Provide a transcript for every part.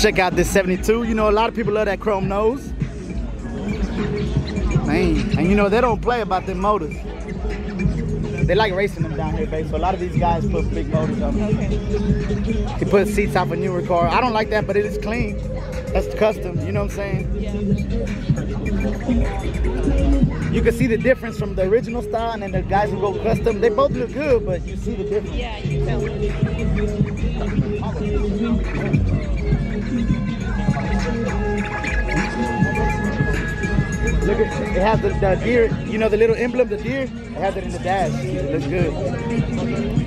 Check out this 72. You know, a lot of people love that chrome nose. Man, and you know, they don't play about them motors. They like racing them down here, babe. So a lot of these guys put big motors on them. Okay. He put seats off a newer car. I don't like that, but it is clean. That's the custom, you know what I'm saying? Yeah. You can see the difference from the original style and then the guys who go custom. They both look good, but you see the difference. Yeah, you tell it. Look at it has the, the deer, you know the little emblem, the deer, it has it in the dash. It looks good.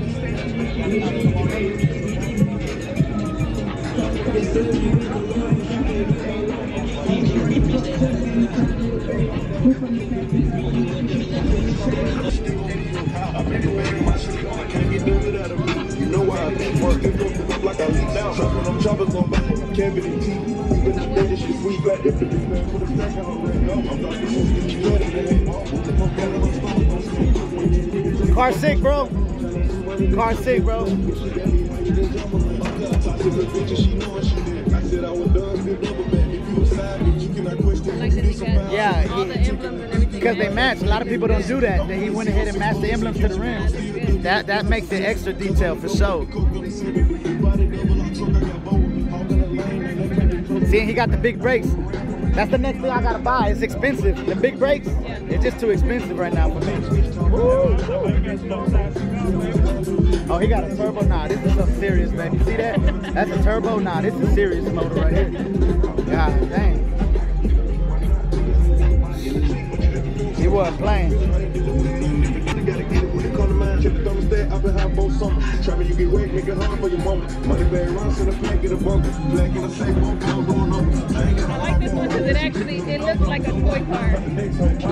Car sick, bro. Car sick, bro. Yeah. Because they match. A lot of people don't do that. That he went ahead and matched the emblems to the rims. That that makes the extra detail for sure. See, he got the big brakes. That's the next thing I gotta buy. It's expensive. The big brakes, it's just too expensive right now for me. Woo! Oh, he got a turbo. Nah, this is something serious, baby. See that? That's a turbo. Nah, this is a serious motor right here. God dang. He wasn't playing. Check the thermostat, I've been high both summer. Try me, you get wet, make it hard for your mama. Money bag runs in the pack, get a bunker. Black in the safe, one pound going over. I ain't got I like this one because it actually it looks like a toy car.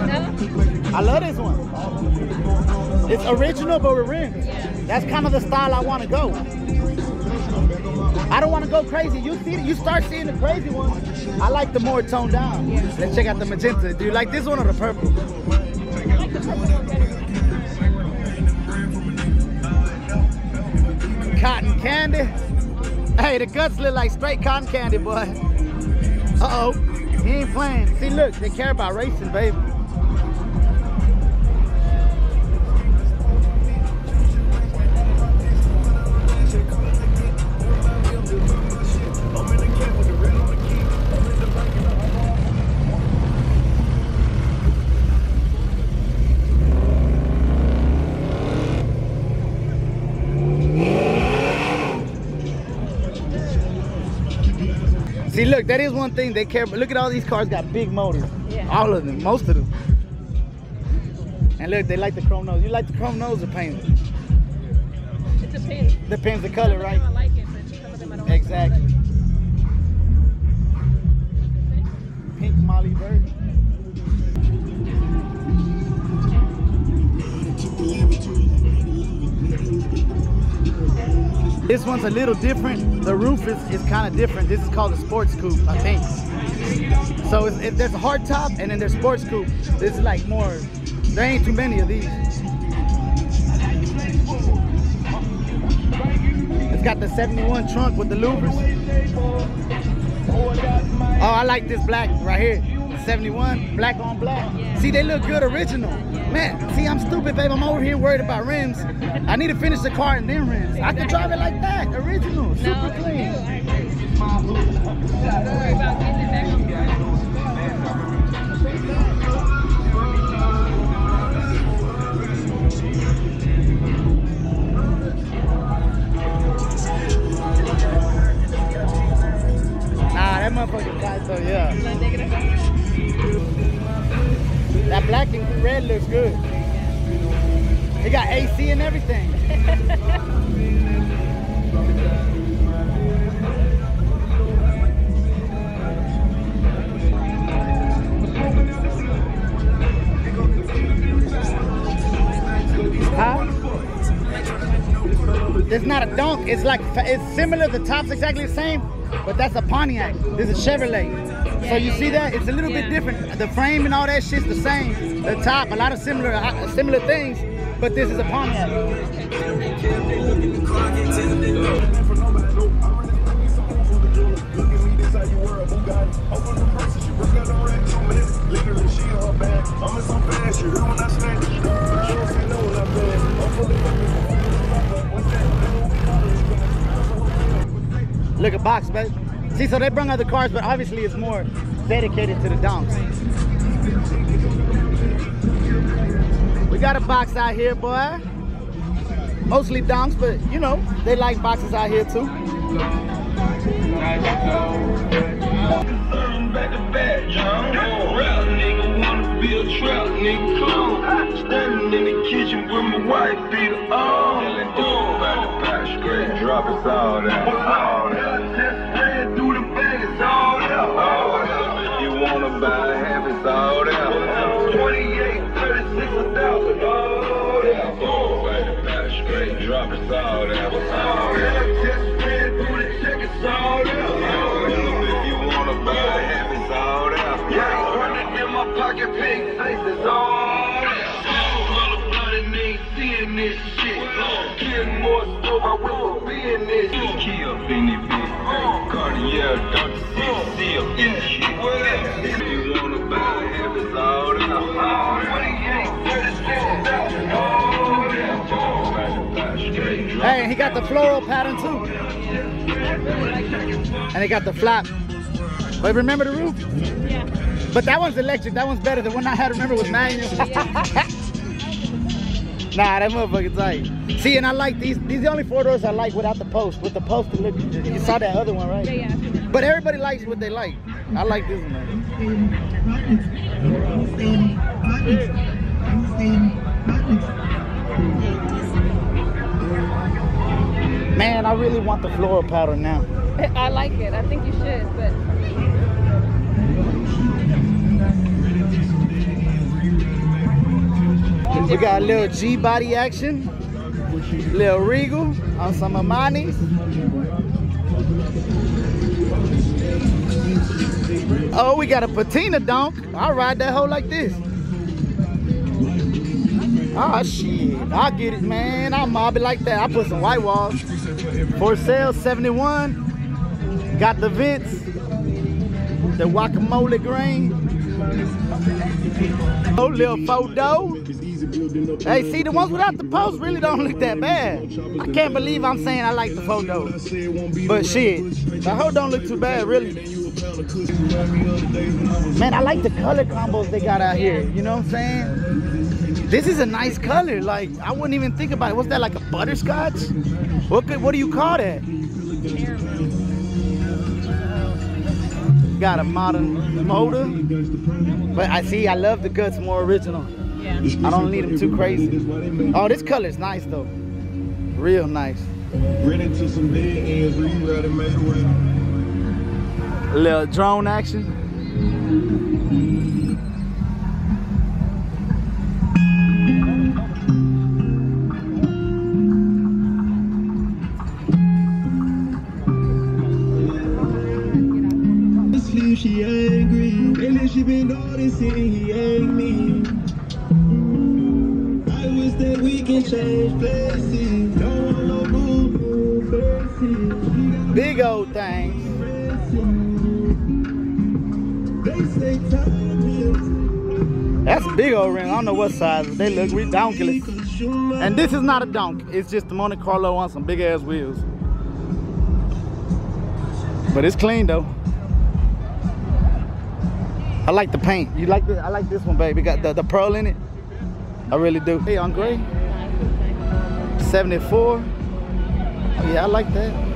No? I love this one. It's original but with rims. That's kind of the style I want to go. I don't want to go crazy. You see, you start seeing the crazy ones. I like the more toned down. Let's check out the magenta. Do you like this one or the purple? I like the purple one better. Cotton candy. Hey, the guts look like straight cotton candy, boy. Uh oh, he ain't playing. See, look, they care about racing, baby. Look, that is one thing they care. But look at all these cars got big motors. Yeah. All of them, most of them. And look, they like the chrome nose. You like the chrome nose or painted? It depends. Depends the color, right? I like it, but some of them I don't like. Exactly. Pink Molly Bird. This one's a little different. The roof is, is kind of different. This is called a sports coupe, I think. So it's, it, there's a hard top and then there's sports coupe. This is like more, there ain't too many of these. It's got the 71 trunk with the louvers. Oh, I like this black right here. 71, black on black. See, they look good original. Man, see, I'm stupid, babe. I'm over here worried about rims. I need to finish the car and then rims. I can drive it like that, original, super No, clean. do. I agree. Don't worry about getting it back on the road. Nah, that motherfucker got so yeah. That black and red looks good. It got AC and everything. Huh? It's not a donk. It's like it's similar. The top's exactly the same, but that's a Pontiac. This is a Chevrolet. So you see that? It's a little bit different. The frame and all that shit's the same. The top, a lot of similar uh, similar things, but this is a Pontiac. wear a Bugatti. Open the purse, she broke out the rack two minutes. Literally, she her bag. I'm in some fast, you hear when I snatch. She don't say no when I bad. I'm fully fucking. What's that? Look at box, babe. See, so they bring other cars, but obviously it's more dedicated to the donks. We got a box out here, boy. Mostly donks, but you know, they like boxes out here too. Standing in the kitchen with my wife on. Drop us all. All down. Just ran the check, it's all down. If you wanna buy half, it's all down. Yeah, running in my pocket, pink faces all down. All about it, ain't seeing this shit. Getting more smoke, I will be in this. In it, bitch. Cartier, Dr. Up in this got the floral pattern too. And he got the flap. But remember the roof? Yeah. But that one's electric. That one's better. The one I had, to remember, was manual. nah, that motherfucker's tight. See, and I like these. These are the only four doors I like without the post. With the post, it look, you saw that other one, right? Yeah, yeah. I see that. But everybody likes what they like. I like this one. Man. I really want the floral pattern now. I like it. I think you should, but We got a little G body action, little Regal on some Amanis. Oh, we got a patina donk. I'll ride that hoe like this. Ah shit, I get it, man. I'll mob it like that. I put some white walls. For sale, 71. Got the vents, the guacamole grain. Oh, little photo. Hey, see, the ones without the post really don't look that bad. I can't believe I'm saying I like the photo. But shit, the hoe don't look too bad, really. Man, I like the color combos they got out here. You know what I'm saying? This is a nice color. Like, I wouldn't even think about it. What's that, like a butterscotch? What could, what do you call that? Got a modern motor. But I see, I love the guts more original. yeah. I don't need them too crazy. Oh, this color's nice though. Real nice. Ran into some dead ends, rerouted, made. A little drone action. That's a big old ring. I don't know what size. They look redonkulous. And this is not a donk. It's just the Monte Carlo on some big ass wheels. But it's clean though. I like the paint. You like this? I like this one, baby. Got the, the pearl in it. I really do. Hey, on gray. 74. Oh, yeah, I like that.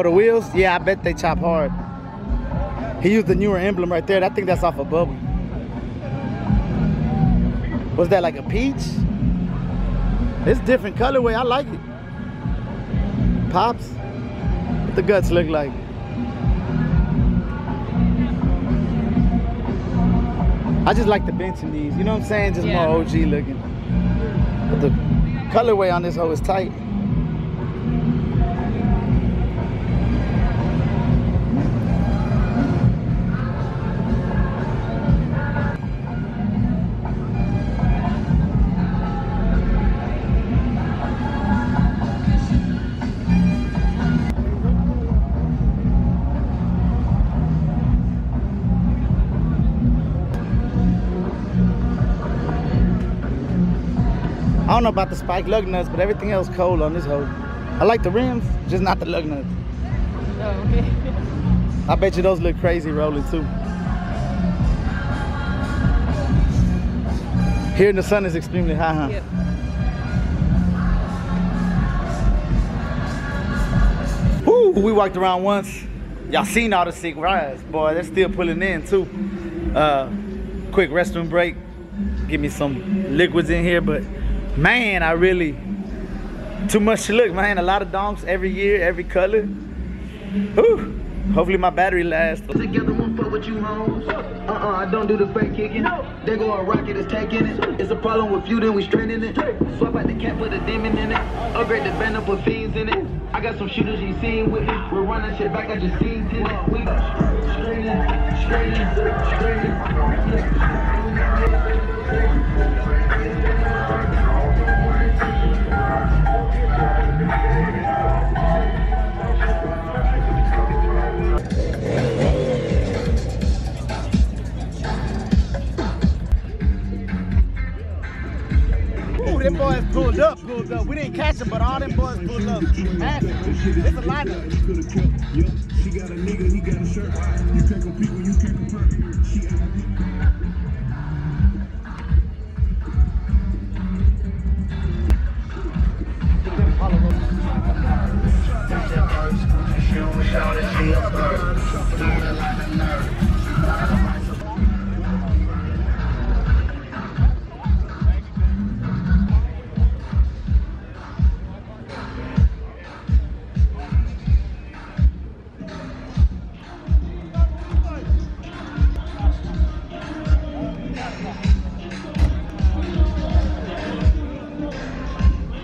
Oh, the wheels? Yeah, I bet they chop hard. He used the newer emblem right there. I think that's off a bubble. What's that, like a peach? It's different colorway. I like it. Pops. What the guts look like? I just like the bench in these. You know what I'm saying? Just Yeah. more OG looking. But the colorway on this hoe is tight. Don't know about the spike lug nuts, but everything else cold on this hoe. I like the rims, just not the lug nuts. Oh, okay. I bet you those look crazy rolling too. Here in the sun is extremely high, huh? Yep. Woo, we walked around once. Y'all seen all the sick rides. Boy, they're still pulling in too. Uh, quick restroom break. Give me some liquids in here, but man, I really, too much to look, man. A lot of donks every year, every color. Whew. Hopefully my battery lasts. Together won't fuck with you hoes. Uh-uh, I don't do the fake kicking. No. They go a rocket is taking it. It's a problem with you, then we straighten it. Swap out the cat, put a demon in it. Upgrade the band up, put fiends in it. I got some shooters you seen with me. We're running shit back, I just seen it. We straighten, straighten, straighten. Ooh, them boys pulled up, pulled up. We didn't catch them, but all them boys pulled up. Massive. There's a lineup. She got a nigga, he got a shirt. You can't compete when you can't compare. To.